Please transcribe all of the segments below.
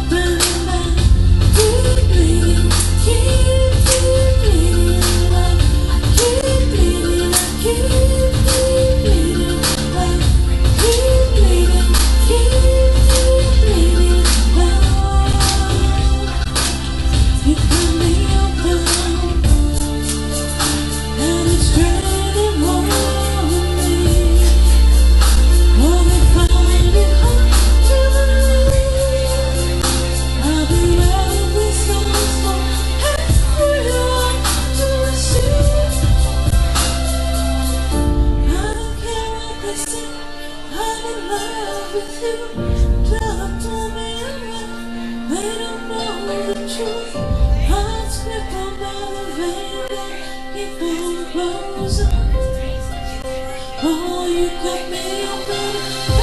Open my, breathe, keep close up. Oh, you cut me open.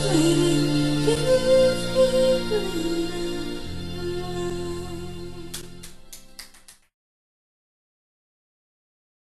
Please.